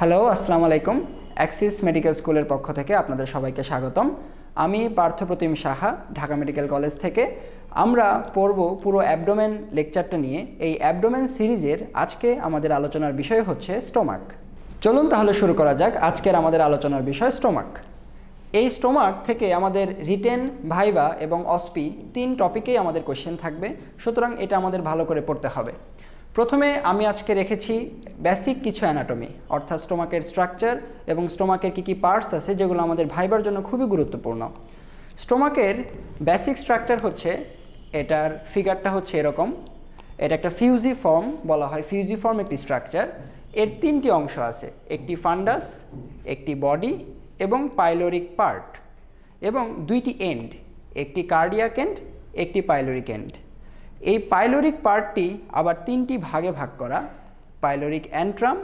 Hello আসসালামু আলাইকুম। Axis medical স্কুলের পক্ষ থেকে আপনাদের সবাইকে স্বাগতম। আমি পার্থপ্রতিম সাহা, ঢাকা মেডিকেল কলেজ থেকে। আমরা পড়ব পুরো অ্যাবডোমেন লেকচারটা নিয়ে। এই অ্যাবডোমেন সিরিজের আজকে আমাদের আলোচনার বিষয় হচ্ছে স্টোমাক চলুন তাহলে শুরু করা যাক আজকের আমাদের আলোচনার বিষয় স্টোমাক এই স্টোমাক থেকে আমাদের রিটেন ভাইবা এবং অসপি তিন টপিকেই আমাদের কোশ্চেন থাকবে। সুতরাং এটা আমাদের ভালো করে পড়তে হবে। প্রথমে আমি আজকে রেখেছি বেসিক কিছু অ্যানাটমি অর্থাৎ স্টোমাকের স্ট্রাকচার এবং স্টোমাকের কী কী পার্টস আছে যেগুলো আমাদের ভাইবার জন্য খুবই গুরুত্বপূর্ণ। স্টোমাকের বেসিক স্ট্রাকচার হচ্ছে এটার ফিগারটা হচ্ছে এরকম। এটা একটা ফিউজি ফর্ম বলা হয় ফিউজি ফর্ম একটি স্ট্রাকচার এর তিনটি অংশ আছে, একটি ফান্ডাস একটি বডি এবং পাইলোরিক পার্ট এবং দুইটি এন্ড একটি কার্ডিয়াক এন্ড একটি পাইলোরিক এন্ড এই পাইলোরিক পার্টটি আবার তিনটি ভাগে ভাগ করা। পাইলোরিক অ্যান্ট্রাম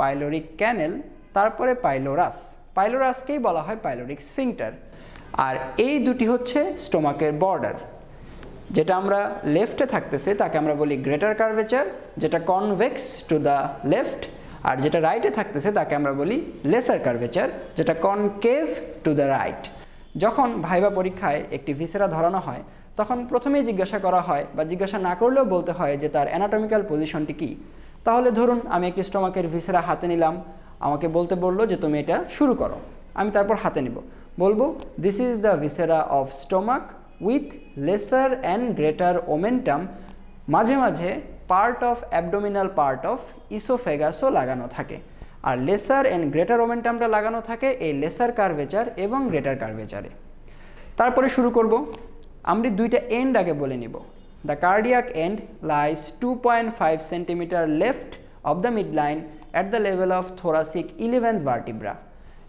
পাইলোরিক ক্যানেল তারপরে পাইলোরাস পাইলোরাসকেই বলা হয় পাইলোরিক স্ফিংটার আর এই দুটি হচ্ছে স্টোমাকের বর্ডার যেটা আমরা লেফটে থাকতেছে, তাকে আমরা বলি গ্রেটার কার্ভেচার যেটা কনভেক্স টু দ্য লেফট আর যেটা রাইটে থাকতেছে, তাকে আমরা বলি লেসার কার্ভেচার যেটা কনকেভ টু দ্য রাইট যখন ভাইবা পরীক্ষায় একটি ভিসেরা ধরানো হয় তখন প্রথমেই জিজ্ঞাসা করা হয় বা জিজ্ঞাসা না করলেও বলতে হয় যে তার অ্যানাটমিক্যাল পজিশনটি কী। তাহলে ধরুন, আমি একটি স্টমাকের ভিসেরা হাতে নিলাম, আমাকে বলতে বলল যে তুমি এটা শুরু করো। আমি তারপর হাতে নিব। বলব this is the viscera of stomach with lesser and greater omentum মাঝে মাঝে part of abdominal part of ইসোফেগাসও লাগানো থাকে। আর লেসার অ্যান্ড গ্রেটার ওমেন্টামটা লাগানো থাকে এই লেসার কার্ভেচার এবং গ্রেটার কার্ভেচারে তারপরে শুরু করব। আমরা দুইটা এন্ড আগে বলে নিব। The cardiac end lies two point five centimeter left of the midline at the level of thoracic eleventh vertebra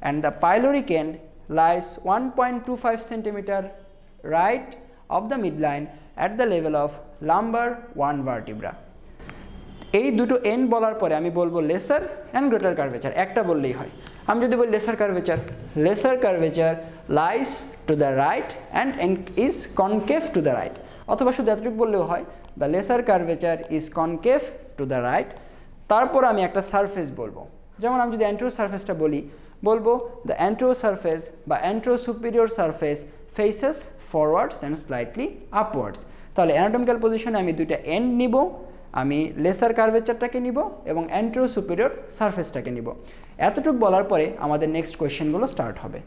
and the pyloric end lies one point lies 1.25 centimeter right of the midline at the level of lumbar 1 vertebra. এই দুটো N বলার পরে আমি বলব laser and greater curvature একটা বললেই হয়। আমি যদি বলি lesser curvature lesser curvature lies to the right and is concave to the right অথবা শুধু এতটুকু বললেও হয় the lesser curvature is concave to the right তারপর আমি একটা সারফেস বলব। যেমন আমি যদি অ্যান্ট্রো সারফেসটা বলি, বলব দ্য অ্যান্ট্রো সারফেস বা antero superior surface faces forwards and slightly upwards তাহলে অ্যানাটমিক্যাল পজিশনে আমি দুইটা এন্ড নিব আমি লেসার কার্ভেচারটাকে নিব এবং অ্যান্ট্রো সুপিরিয়র সারফেসটাকে নিব। এতটুকু বলার পরে আমাদের নেক্সট কোয়েশ্চেনগুলো স্টার্ট হবে।